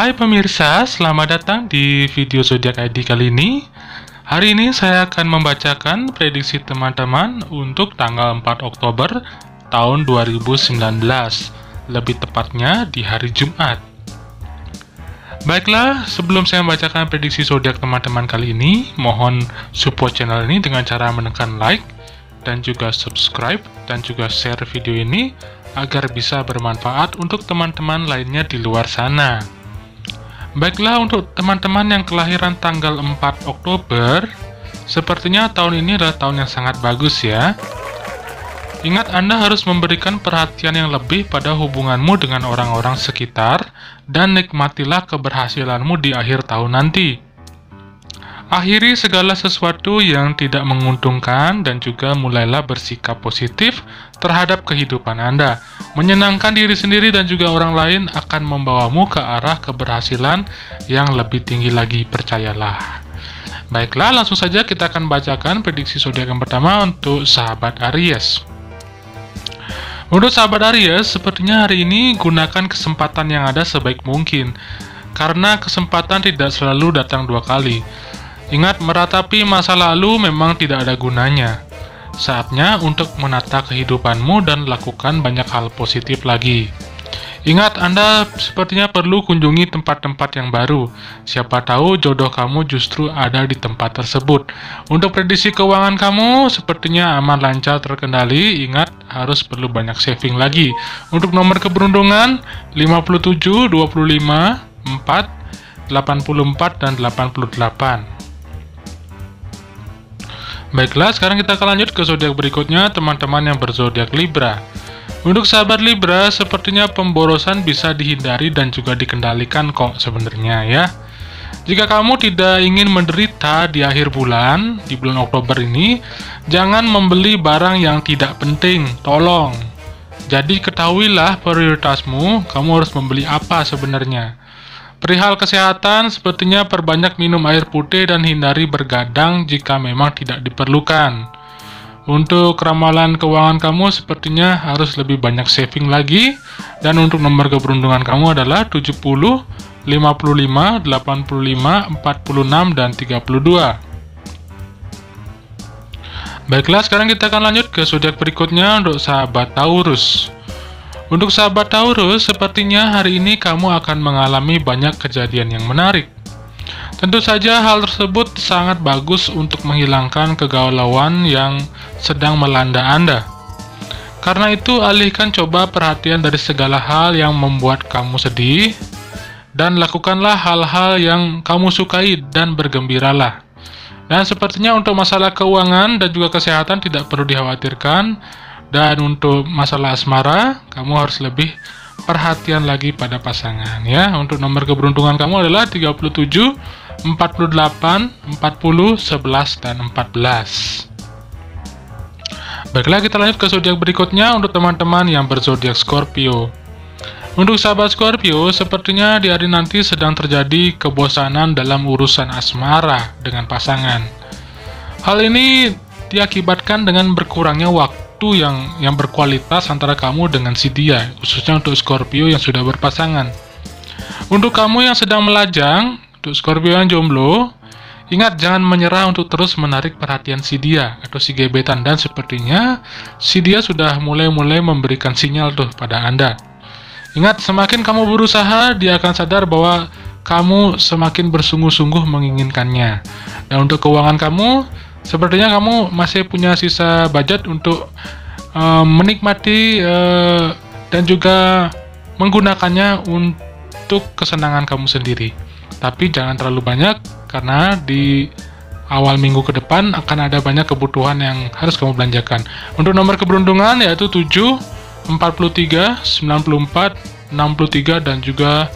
Hai pemirsa, selamat datang di video zodiak ID kali ini. Hari ini saya akan membacakan prediksi teman-teman untuk tanggal 4 Oktober tahun 2019, lebih tepatnya di hari Jumat. Baiklah, sebelum saya membacakan prediksi zodiak teman-teman kali ini, mohon support channel ini dengan cara menekan like dan juga subscribe dan juga share video ini agar bisa bermanfaat untuk teman-teman lainnya di luar sana. Baiklah untuk teman-teman yang kelahiran tanggal 4 Oktober, sepertinya tahun ini adalah tahun yang sangat bagus ya. Ingat Anda harus memberikan perhatian yang lebih pada hubunganmu dengan orang-orang sekitar dan nikmatilah keberhasilanmu di akhir tahun nanti. Akhiri segala sesuatu yang tidak menguntungkan dan juga mulailah bersikap positif terhadap kehidupan Anda. Menyenangkan diri sendiri dan juga orang lain akan membawamu ke arah keberhasilan yang lebih tinggi lagi, percayalah. Baiklah, langsung saja kita akan bacakan prediksi zodiak yang pertama untuk sahabat Aries. Untuk sahabat Aries, sepertinya hari ini gunakan kesempatan yang ada sebaik mungkin, karena kesempatan tidak selalu datang dua kali. Ingat, meratapi masa lalu memang tidak ada gunanya. Saatnya untuk menata kehidupanmu dan lakukan banyak hal positif lagi. Ingat, Anda sepertinya perlu kunjungi tempat-tempat yang baru. Siapa tahu jodoh kamu justru ada di tempat tersebut. Untuk prediksi keuangan kamu, sepertinya aman lancar terkendali. Ingat, harus perlu banyak saving lagi. Untuk nomor keberuntungan, 57, 25, 4, 84, dan 88. Baiklah, sekarang kita akan lanjut ke zodiak berikutnya, teman-teman yang berzodiak Libra. Untuk sahabat Libra, sepertinya pemborosan bisa dihindari dan juga dikendalikan kok sebenarnya ya. Jika kamu tidak ingin menderita di akhir bulan, di bulan Oktober ini, jangan membeli barang yang tidak penting, tolong. Jadi ketahuilah prioritasmu, kamu harus membeli apa sebenarnya. Perihal kesehatan, sepertinya perbanyak minum air putih dan hindari bergadang jika memang tidak diperlukan. Untuk ramalan keuangan kamu sepertinya harus lebih banyak saving lagi dan untuk nomor keberuntungan kamu adalah 70, 55, 85, 46, dan 32. Baiklah, sekarang kita akan lanjut ke zodiak berikutnya untuk sahabat Taurus. Untuk sahabat Taurus, sepertinya hari ini kamu akan mengalami banyak kejadian yang menarik. Tentu saja hal tersebut sangat bagus untuk menghilangkan kegalauan yang sedang melanda Anda. Karena itu, alihkan coba perhatian dari segala hal yang membuat kamu sedih, dan lakukanlah hal-hal yang kamu sukai dan bergembiralah. Dan sepertinya untuk masalah keuangan dan juga kesehatan tidak perlu dikhawatirkan, dan untuk masalah asmara, kamu harus lebih perhatian lagi pada pasangan ya. Untuk nomor keberuntungan kamu adalah 37, 48, 40, 11 dan 14. Baiklah kita lanjut ke zodiak berikutnya untuk teman-teman yang berzodiak Scorpio. Untuk sahabat Scorpio, sepertinya di hari nanti sedang terjadi kebosanan dalam urusan asmara dengan pasangan. Hal ini diakibatkan dengan berkurangnya waktu waktu yang yang berkualitas antara kamu dengan si dia, khususnya untuk Scorpio yang sudah berpasangan. Untuk kamu yang sedang melajang, untuk Scorpio yang jomblo, ingat jangan menyerah untuk terus menarik perhatian si dia atau si gebetan dan sepertinya si dia sudah mulai-mulai memberikan sinyal tuh pada Anda. Ingat, semakin kamu berusaha, dia akan sadar bahwa kamu semakin bersungguh-sungguh menginginkannya. Dan untuk keuangan kamu, sepertinya kamu masih punya sisa budget untuk uh, menikmati uh, dan juga menggunakannya untuk kesenangan kamu sendiri. Tapi jangan terlalu banyak karena di awal minggu ke depan akan ada banyak kebutuhan yang harus kamu belanjakan. Untuk nomor keberuntungan yaitu 7, 43, 94, 63 dan juga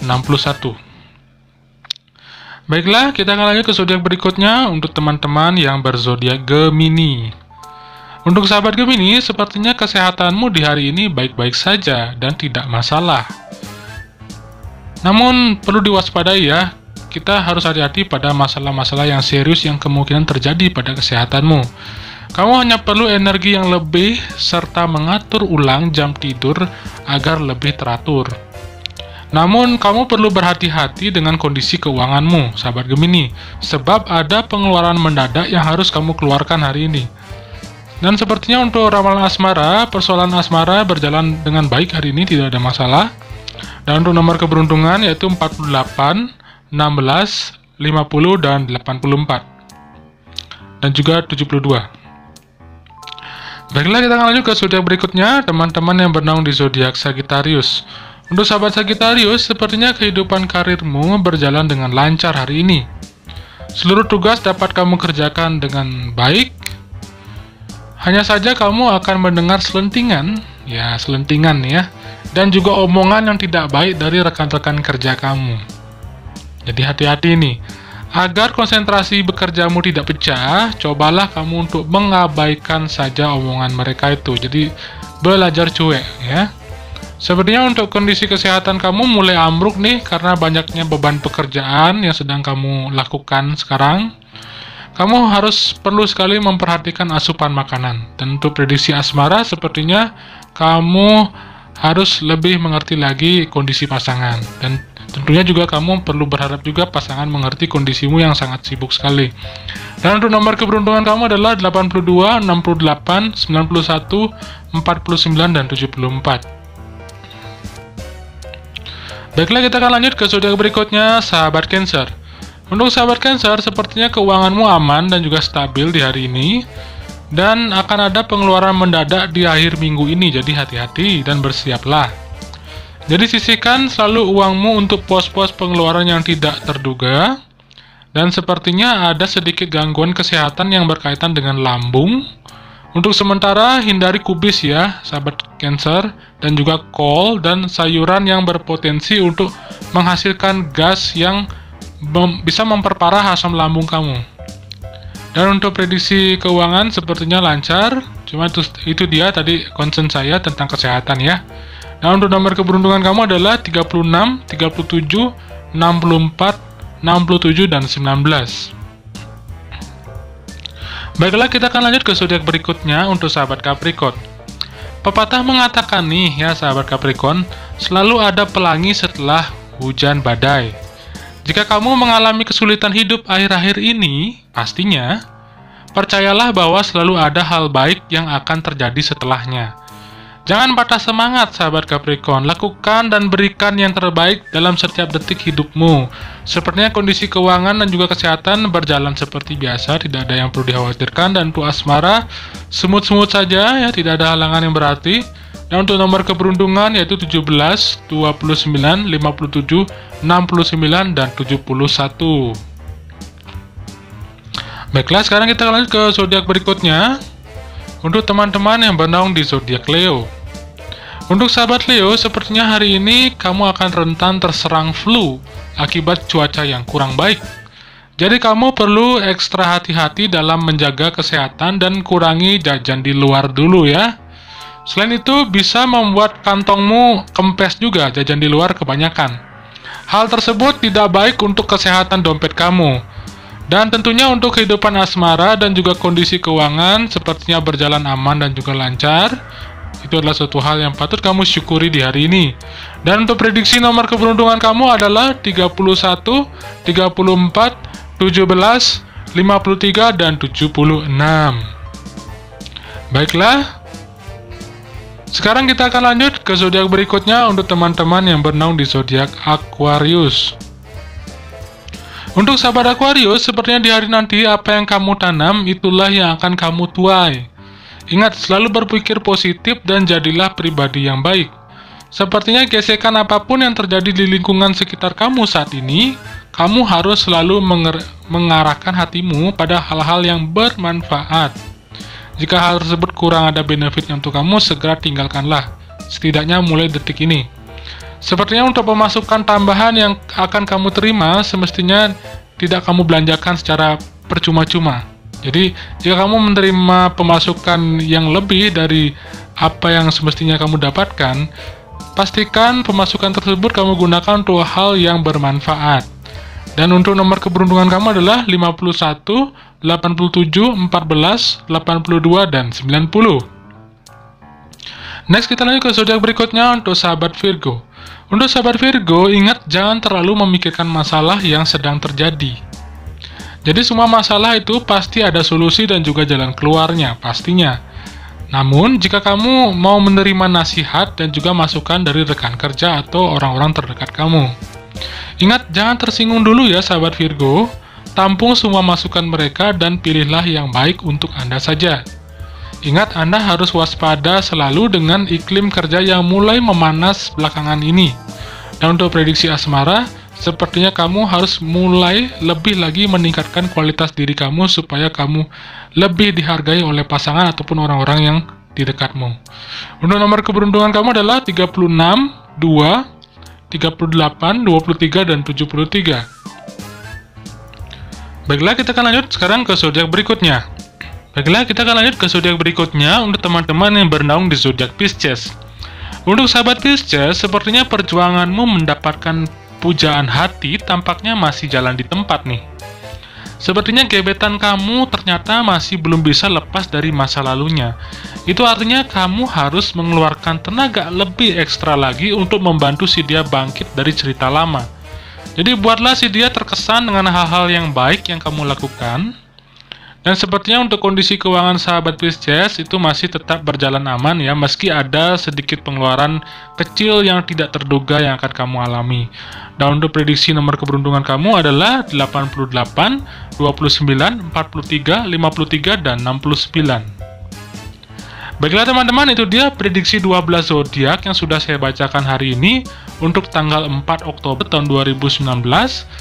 61. Baiklah, kita akan lanjut ke zodiak berikutnya untuk teman-teman yang berzodiak Gemini. Untuk sahabat Gemini, sepertinya kesehatanmu di hari ini baik-baik saja dan tidak masalah. Namun perlu diwaspadai ya, kita harus hati-hati pada masalah-masalah yang serius yang kemungkinan terjadi pada kesehatanmu. Kamu hanya perlu energi yang lebih serta mengatur ulang jam tidur agar lebih teratur. Namun, kamu perlu berhati-hati dengan kondisi keuanganmu, sahabat Gemini, sebab ada pengeluaran mendadak yang harus kamu keluarkan hari ini. Dan sepertinya untuk ramalan asmara, persoalan asmara berjalan dengan baik hari ini, tidak ada masalah. Dan untuk nomor keberuntungan yaitu 48, 16, 50, dan 84. Dan juga 72. Baiklah kita akan lanjut ke zodiak berikutnya, teman-teman yang bernaung di zodiak Sagittarius. Untuk sahabat Sagittarius, sepertinya kehidupan karirmu berjalan dengan lancar hari ini. Seluruh tugas dapat kamu kerjakan dengan baik. Hanya saja kamu akan mendengar selentingan, ya selentingan ya, dan juga omongan yang tidak baik dari rekan-rekan kerja kamu. Jadi hati-hati nih. Agar konsentrasi bekerjamu tidak pecah, cobalah kamu untuk mengabaikan saja omongan mereka itu. Jadi belajar cuek ya. Sepertinya untuk kondisi kesehatan kamu mulai ambruk nih karena banyaknya beban pekerjaan yang sedang kamu lakukan sekarang. Kamu harus perlu sekali memperhatikan asupan makanan. Untuk prediksi asmara sepertinya kamu harus lebih mengerti lagi kondisi pasangan. Dan tentunya juga kamu perlu berharap juga pasangan mengerti kondisimu yang sangat sibuk sekali. Dan untuk nomor keberuntungan kamu adalah 82, 68, 91, 49, dan 74. Baiklah kita akan lanjut ke zodiak berikutnya, sahabat Cancer. Untuk sahabat Cancer, sepertinya keuanganmu aman dan juga stabil di hari ini. Dan akan ada pengeluaran mendadak di akhir minggu ini, jadi hati-hati dan bersiaplah. Jadi sisihkan selalu uangmu untuk pos-pos pengeluaran yang tidak terduga. Dan sepertinya ada sedikit gangguan kesehatan yang berkaitan dengan lambung, untuk sementara hindari kubis ya, sahabat Cancer, dan juga kol dan sayuran yang berpotensi untuk menghasilkan gas yang mem bisa memperparah asam lambung kamu. Dan untuk prediksi keuangan sepertinya lancar, cuma itu, itu dia tadi concern saya tentang kesehatan ya. Nah untuk nomor keberuntungan kamu adalah 36, 37, 64, 67, dan 19. Baiklah kita akan lanjut ke zodiak berikutnya untuk sahabat Capricorn. Pepatah mengatakan nih ya sahabat Capricorn, selalu ada pelangi setelah hujan badai. Jika kamu mengalami kesulitan hidup akhir-akhir ini, pastinya percayalah bahwa selalu ada hal baik yang akan terjadi setelahnya. Jangan patah semangat, sahabat Capricorn. Lakukan dan berikan yang terbaik dalam setiap detik hidupmu. Sepertinya kondisi keuangan dan juga kesehatan berjalan seperti biasa, tidak ada yang perlu dikhawatirkan. Dan untuk asmara, semut-semut saja, ya tidak ada halangan yang berarti. Dan untuk nomor keberuntungan yaitu 17, 29, 57, 69, dan 71. Baiklah, sekarang kita lanjut ke zodiak berikutnya. Untuk teman-teman yang bernaung di zodiak Leo. Untuk sahabat Leo, sepertinya hari ini kamu akan rentan terserang flu akibat cuaca yang kurang baik. Jadi kamu perlu ekstra hati-hati dalam menjaga kesehatan dan kurangi jajan di luar dulu ya. Selain itu, bisa membuat kantongmu kempes juga jajan di luar kebanyakan. Hal tersebut tidak baik untuk kesehatan dompet kamu. Dan tentunya untuk kehidupan asmara dan juga kondisi keuangan sepertinya berjalan aman dan juga lancar. Itu adalah suatu hal yang patut kamu syukuri di hari ini. Dan untuk prediksi nomor keberuntungan kamu adalah 31, 34, 17, 53, dan 76. Baiklah, sekarang kita akan lanjut ke zodiak berikutnya untuk teman-teman yang bernaung di zodiak Aquarius. Untuk sahabat Aquarius, sepertinya di hari nanti apa yang kamu tanam itulah yang akan kamu tuai. Ingat, selalu berpikir positif dan jadilah pribadi yang baik. Sepertinya gesekan apa pun yang terjadi di lingkungan sekitar kamu saat ini, kamu harus selalu mengarahkan hatimu pada hal-hal yang bermanfaat. Jika hal tersebut kurang ada benefitnya untuk kamu, segera tinggalkanlah. Setidaknya mulai detik ini. Sepertinya untuk pemasukan tambahan yang akan kamu terima semestinya tidak kamu belanjakan secara percuma-cuma. Jadi, jika kamu menerima pemasukan yang lebih dari apa yang semestinya kamu dapatkan, pastikan pemasukan tersebut kamu gunakan untuk hal yang bermanfaat. Dan untuk nomor keberuntungan kamu adalah 51, 87, 14, 82, dan 90. Next kita lanjut ke zodiak berikutnya untuk sahabat Virgo. Untuk sahabat Virgo, ingat jangan terlalu memikirkan masalah yang sedang terjadi. Jadi semua masalah itu pasti ada solusi dan juga jalan keluarnya, pastinya. Namun, jika kamu mau menerima nasihat dan juga masukan dari rekan kerja atau orang-orang terdekat kamu. Ingat, jangan tersinggung dulu ya sahabat Virgo. Tampung semua masukan mereka dan pilihlah yang baik untuk Anda saja. Ingat, Anda harus waspada selalu dengan iklim kerja yang mulai memanas belakangan ini. Dan untuk prediksi asmara, sepertinya kamu harus mulai lebih lagi meningkatkan kualitas diri kamu supaya kamu lebih dihargai oleh pasangan ataupun orang-orang yang di dekatmu. Untuk nomor keberuntungan kamu adalah 36, 2, 38, 23, dan 73. Baiklah, kita akan lanjut sekarang ke zodiak berikutnya. Baiklah, kita akan lanjut ke zodiak berikutnya untuk teman-teman yang bernaung di zodiak Pisces. Untuk sahabat Pisces, sepertinya perjuanganmu mendapatkan pujaan hati tampaknya masih jalan di tempat nih. Sepertinya gebetan kamu ternyata masih belum bisa lepas dari masa lalunya. Itu artinya kamu harus mengeluarkan tenaga lebih ekstra lagi untuk membantu si dia bangkit dari cerita lama. Jadi buatlah si dia terkesan dengan hal-hal yang baik yang kamu lakukan, dan sepertinya untuk kondisi keuangan sahabat Pisces itu masih tetap berjalan aman ya, meski ada sedikit pengeluaran kecil yang tidak terduga yang akan kamu alami. Dan untuk prediksi nomor keberuntungan kamu adalah 88, 29, 43, 53, dan 69. Baiklah teman-teman, itu dia prediksi 12 zodiak yang sudah saya bacakan hari ini untuk tanggal 4 Oktober tahun 2019.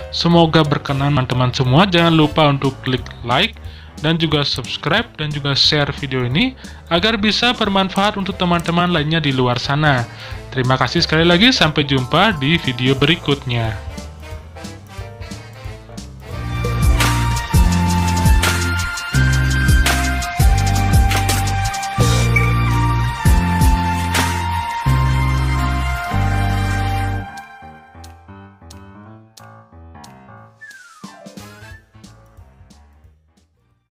Semoga berkenan teman-teman semua. Jangan lupa untuk klik like, dan juga subscribe dan juga share video ini agar bisa bermanfaat untuk teman-teman lainnya di luar sana. Terima kasih sekali lagi, sampai jumpa di video berikutnya.